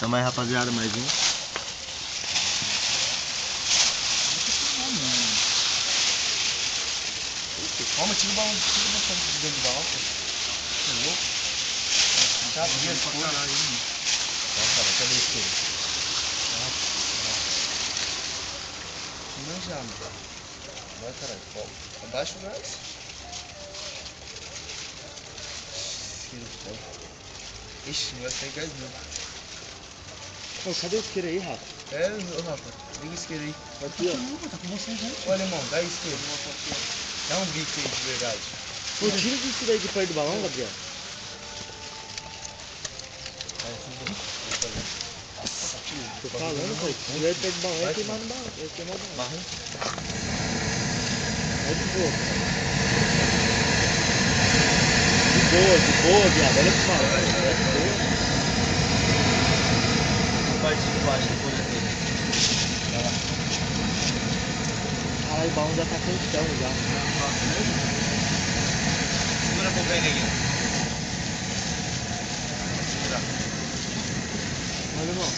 Tamo aí, rapaziada, mais um. Calma, tira o balão, tira o balão de dentro do balão. Você é louco? Cabia, pra caralho, mano. Tá, cara, cadê esse aqui? Não já, mano. Vai, caralho, fogo. Abaixa o gás. Tira o fogo. Ixi, não vai sair gás não. Ô, cadê o isqueiro aí, Rafa? É, Rafa, liga o isqueiro aí. Aqui, ó. Caramba, tá com você, gente. Olha, irmão, dá isqueiro. Dá um bico aí de verdade. Pô, tira isso daí de perto do balão, Gabriel. Tô falando, pai. Se tiver perto do balão, vai queimar no balão. Vai queimar no balão. Vai de boa. De boa, de boa, viado. Olha pro balão. É de boa. Parte de baixo, depois dele. Caralho, o balão já tá quentão já. Segura um pouco aí, neguinho. Segura. Olha, irmão.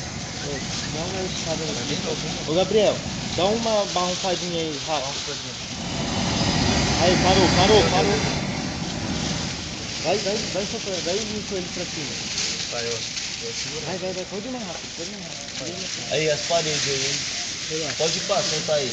Dá uma escada aqui. Ô, Gabriel, dá uma barrunfadinha aí, rápido. Aí, parou, parou, parou. Vai, vai, vai soprando, vai com ele pra cima. Vai. Eu. Vai, vai, vai, pode ir mais rápido, pode ir mais rápido. Aí as paredes aí, hein? Pode ir pra senta aí.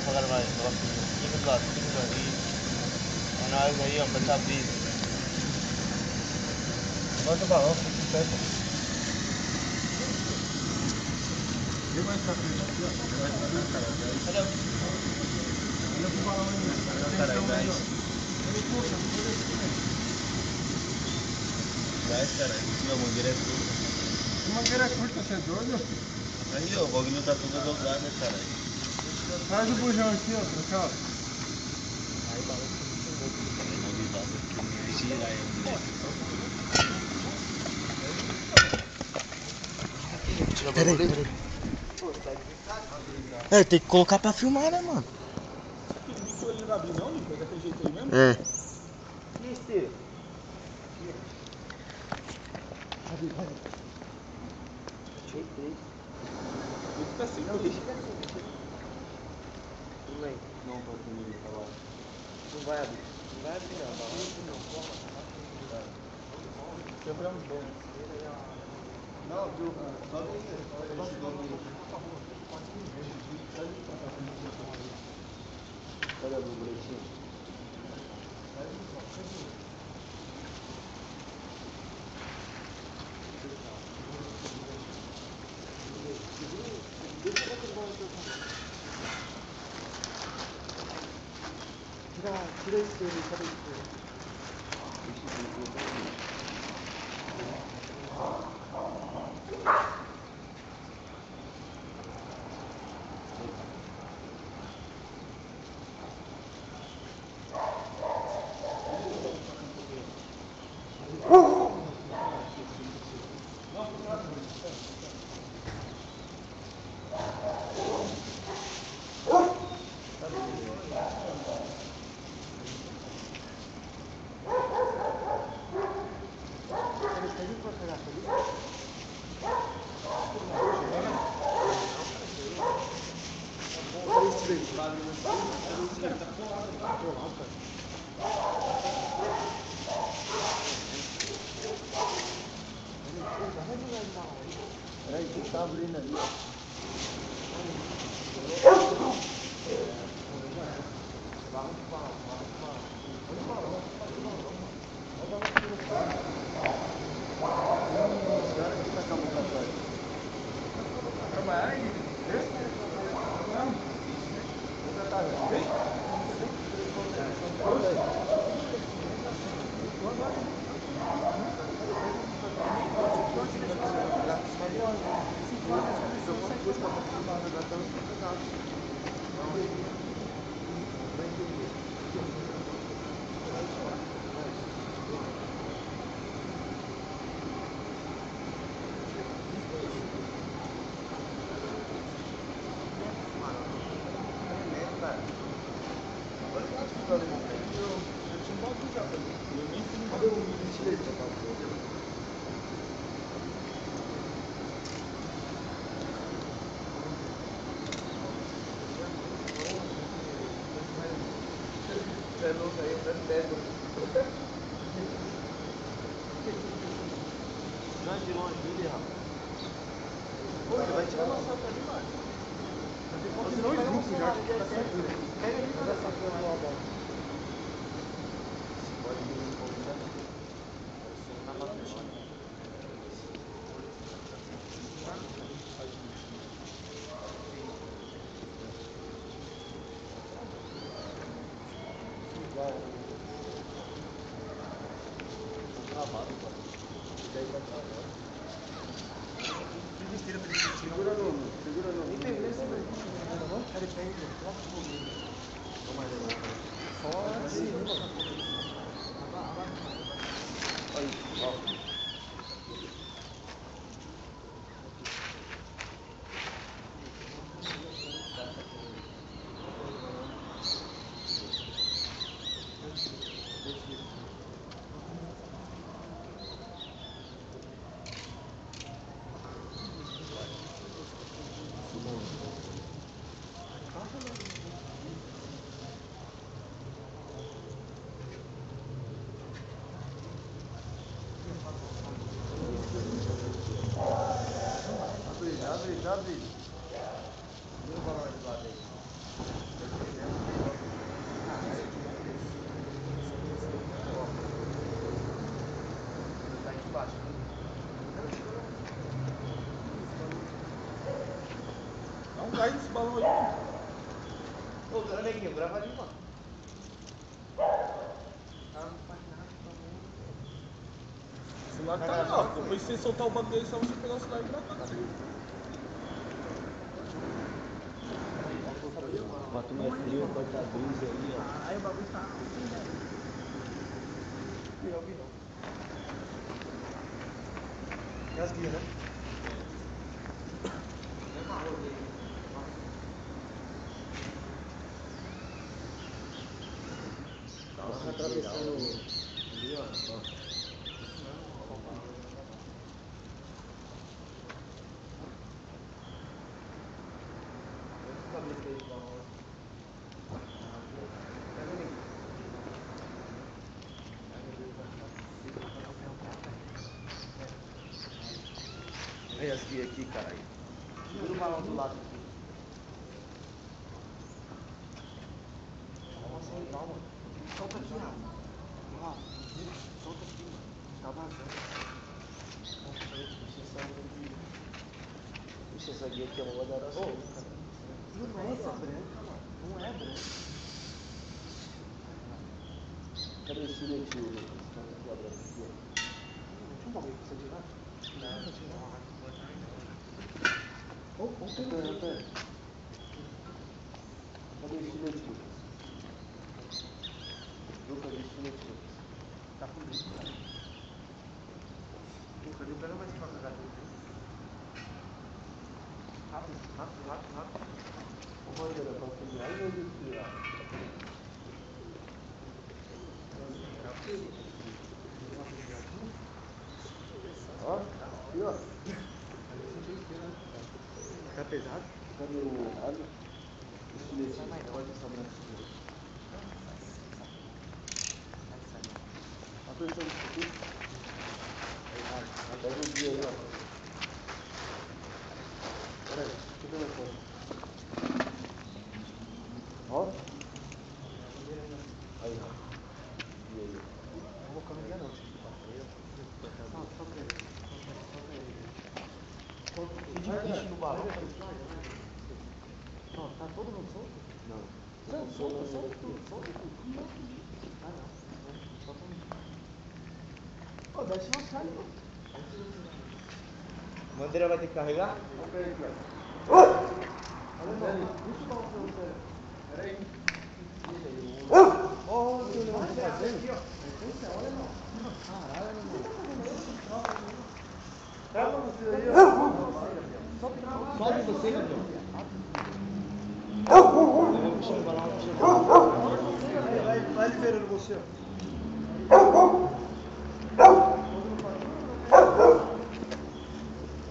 Olha pro balão aí, né? Caralho, Atenção aí, gás. ó. Olha, poxa, olha aqui, né? Gás, cara. Aqui, ó, mangueira é tudo. Que mangueira curta, você é doido? Aí, ó, o bagulho tá tudo dobrado, né, cara? Traz o bujão aqui, ó, pra cá, ó. Gira aí, Peraí, peraí. É, tem que colocar pra filmar, né, mano? Ele não abre não, Nico? É daquele jeito aí mesmo? É. Ele tá assim, não, deixa ele assim. Não. Não vai abrir. Não vai abrir, não. Quebramos bem. Não, viu? Só Cadê o tira esse aí, cadê esse aí? Peraí, que tá abrindo ali, ó. Não. Pro alemão? Eu tinha um bagulho já, eu nem fui no bagulho. Você é louco aí, eu pego. Não, de longe, viu, Leão? Pô, ele vai tirar uma foto ali, mano. Você não grupo já, que tá certo. Pega ali, Olha essa porra lá, bola. Pode vir um pouco, né? Segura no, Lord. Gás nesse balão aí, mano. Ô, cara, neguinho, grava ali, mano. O celular tá lá. Depois que você soltar o bagulho aí, só você pegar o celular e gravar. Não é frio, pode dar brisa aí, ó. Aí o bagulho tá. Virou, virou. Gasguia, né? Aí as guias aqui, caralho. Vira o balão do lado aqui. Nossa, legal, mano. Solta aqui, mano. Ó, solta aqui, mano. Tá vazando. Deixa eu essa guia aqui é uma da Ô, Não é essa branca, mano. Não é branca. Cadê esse leite, Lucas? Tá aqui a branca aqui, ó. Tinha um bagulho pra você tirar? Não, não tinha. Ô, ô, Pera, pera. Cadê esse Lucas? Lucas, esse leite, Lucas. Tá comigo, cara. Pô, cadê? Pega mais pra cagar tudo. Rápido, rápido, rápido, rápido. Ô, Bandeira, pra filmar e vai desfilar. Ó, aqui, ó. Tá pesado? Cadê o alho? Esse leite, pode essa branca aqui. Apertando isso aqui. Pega o dia aí, ó. Pera aí, deixa eu ver coisa. Ó. Aí, ó. E aí? Não vou caminhar não. Não, ele. Solta ele. Solta ele. E de bicho no balão? Ó, tá todo mundo solto? Não. Não, aqui. tudo, solta tudo. Ah, não. Não, Solta um. Ô, desce uma calha, mano. Bandeira vai ter que carregar? Olha ó. Olha. Puxa o balão pra você. Peraí. Ó, o que o Leão tá fazendo? Aqui, ó. Esse, olha, mano. Caralho, mano. Calma você aí, ó. Sobe você, campeão. Eu vou puxando o balão, puxando o balão. esperando você, ó.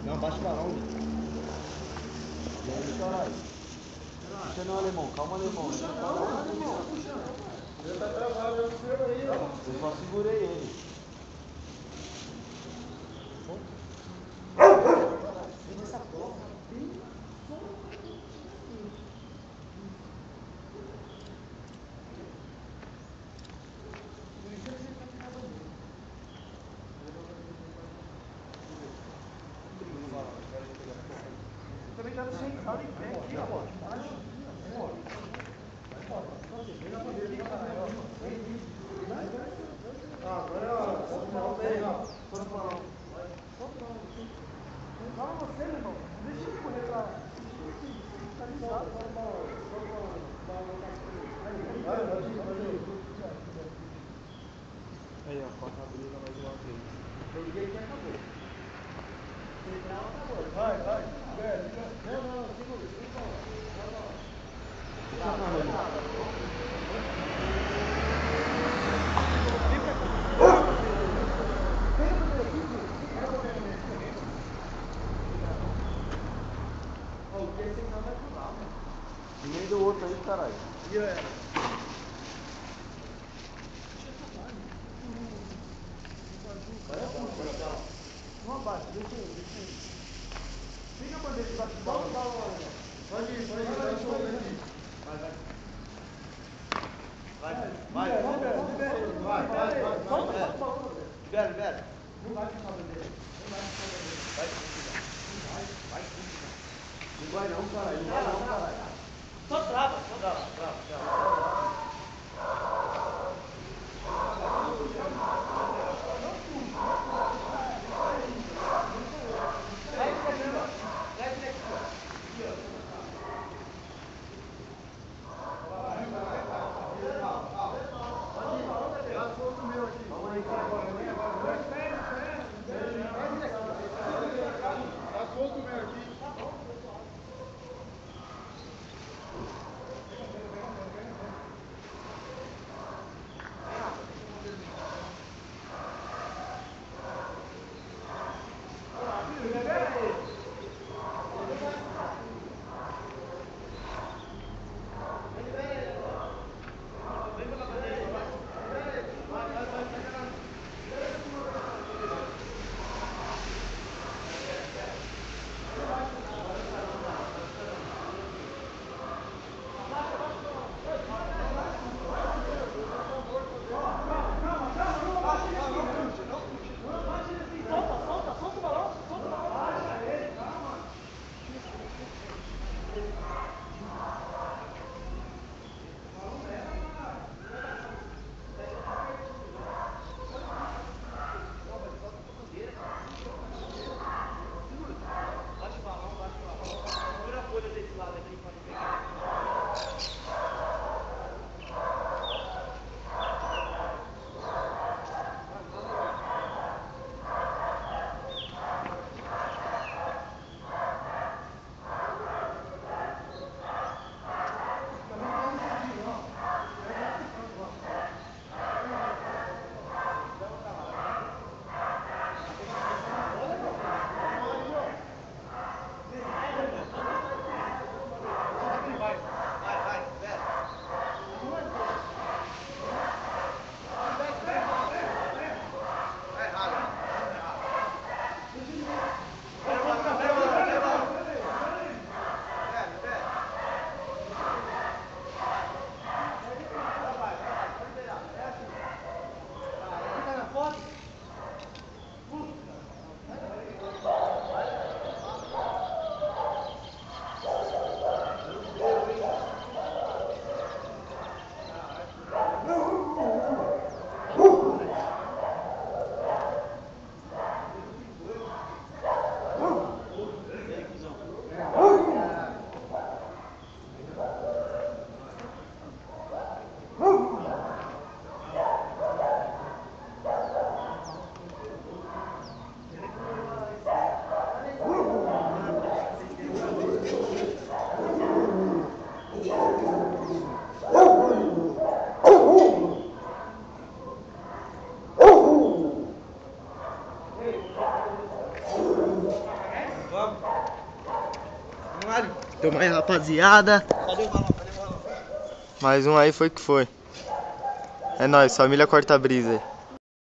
Não, baixa o balão. E aí, caralho? Puxa não, alemão. Calma, alemão. Puxa não, alemão. Puxa Ele tá travado, eu seu aí, ó. Eu só segurei ele. Também tá sentado em pé aqui, ó. Ah, agora, ó. Vamos bem, ó. Fala você, meu irmão. Deixa ele correr pra. Tá ligado? Vai, pode ir, pode ir. Aí, ó, corta a blusa mais uma vez. Peguei que acabou. Vai, vai. Libera, libera. Não, não, segura, segura. Nem do outro aí, caralho. E aí? Não abaixa, deixa aí, deixa aí. Fica pra deixar embaixo do balão, dá uma olhada. Pode ir, pode ir. Dá show aqui. Vai, vai. Vai, libera, libera ele. Vai, vai, vai. vai. Solta, solta o balão, André. Libera, libera. Não vai ficar dele. Não vai ficar dele. Vai, vai. Não vai não, caralho. Não vai Tamo aí, rapaziada. Cadê o balão? Cadê o balão? Mais um aí foi que foi. É nóis, família Corta Brisa aí.